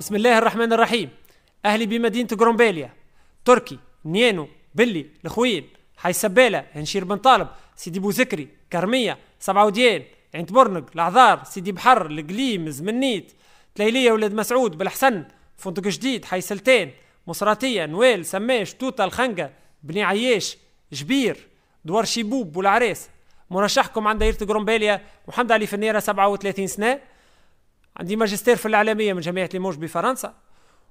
بسم الله الرحمن الرحيم. أهلي بمدينة جرومبيليا تركي نيانو بلي الخوين حي سبالة هنشير بن طالب سيدي بوزكري كرمية سبعة وديان عين برنق العذار سيدي بحر القليم زمنيت تليلية ولاد مسعود بالحسن فندق جديد حي سلتين مصراتية نويل سماش توتا الخنقة بني عياش جبير دوار شيبوب والعريس مرشحكم عند دايرة جرومبيليا محمد علي فنيرة 37 سنة. عندي ماجستير في الإعلامية من جامعة ليموج بفرنسا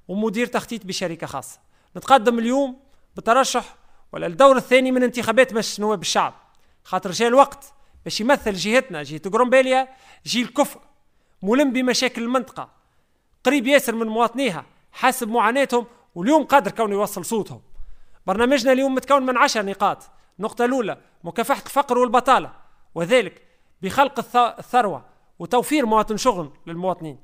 ومدير تخطيط بشركة خاصة. نتقدم اليوم بالترشح ولا الدور الثاني من انتخابات مجلس نواب الشعب خاطر جاء الوقت باش يمثل جهتنا جهة جرومبيليا جيل كفء ملم بمشاكل المنطقة. قريب ياسر من مواطنيها حاسب معاناتهم واليوم قادر كون يوصل صوتهم. برنامجنا اليوم متكون من عشر نقاط. النقطة الأولى مكافحة الفقر والبطالة وذلك بخلق الثروة. وتوفير مواطن شغل للمواطنين.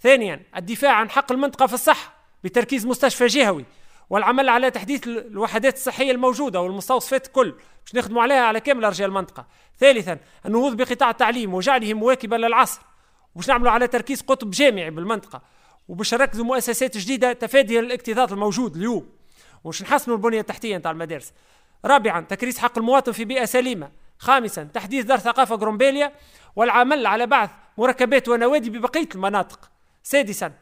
ثانيا الدفاع عن حق المنطقة في الصحة بتركيز مستشفى جهوي والعمل على تحديث الوحدات الصحية الموجودة والمستوصفات الكل باش نخدموا عليها على كامل أرجاء المنطقة. ثالثا النهوض بقطاع التعليم وجعله مواكبا للعصر وباش نعملوا على تركيز قطب جامعي بالمنطقة وباش نركزوا مؤسسات جديدة تفاديا للاكتظاظ الموجود اليوم. وباش نحسنوا البنية التحتية نتاع المدارس. رابعا تكريس حق المواطن في بيئة سليمة. خامسا تحديث دار ثقافة جرومبيليا والعمل على بعث مركبات ونوادي ببقية المناطق. سادسا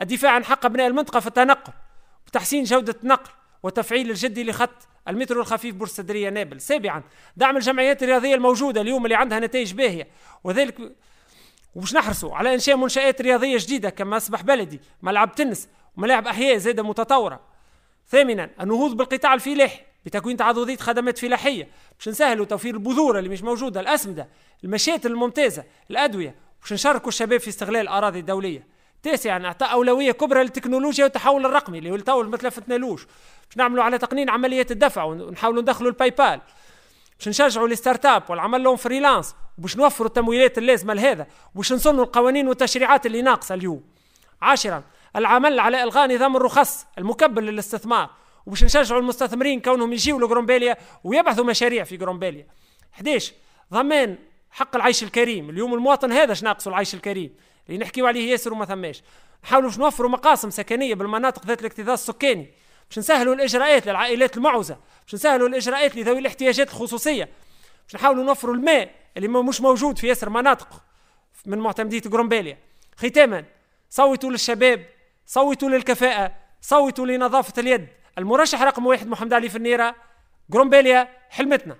الدفاع عن حق أبناء المنطقة في التنقل وتحسين جودة النقل وتفعيل الجدي لخط المترو الخفيف بورسدرية نابل. سابعا دعم الجمعيات الرياضية الموجودة اليوم اللي عندها نتائج باهية وذلك وباش نحرصوا على إنشاء منشآت رياضية جديدة كما أصبح بلدي ملعب تنس وملاعب أحياء زادة متطورة. ثامنا النهوض بالقطاع الفلاحي. بتكوين تعضدية خدمات فلاحية. باش نسهلوا توفير البذور اللي مش موجودة الأسمدة المشاتل الممتازة الأدوية. باش نشاركوا الشباب في استغلال الأراضي الدولية. تاسعا أعطاء أولوية كبرى للتكنولوجيا والتحول الرقمي اللي التو ما تلفتنالوش باش نعملوا على تقنين عمليات الدفع ونحاولوا ندخلوا ال PayPal باش نشجعوا ال startup واللي يعملوا freelance. وباش نوفروا التمويلات اللازمة لهذا. وباش نصنوا القوانين والتشريعات اللي ناقصة اليوم. عاشرا العمل على إلغاء نظام الرخص المكبل للاستثمار. وباش نشجعوا المستثمرين كونهم يجيوا لجرومبيليا ويبحثوا مشاريع في جرومبيليا. 11 ضمان حق العيش الكريم. اليوم المواطن هذا ناقصه العيش الكريم؟ اللي نحكيو عليه ياسر وما ثماش. نحاولوا باش نوفروا مقاسم سكنية بالمناطق ذات الاكتظاظ السكاني. باش نسهلوا الإجراءات للعائلات المعوزة. باش نسهلوا الإجراءات لذوي الاحتياجات الخصوصية. باش نحاولوا نوفروا الماء اللي مش موجود في ياسر مناطق من معتمدية جرومبيليا. ختاما صوتوا للشباب صوتوا للكفاءة صوتوا لنظافة اليد. المرشح رقم واحد محمد علي فنيره جرومبيليا حلمتنا.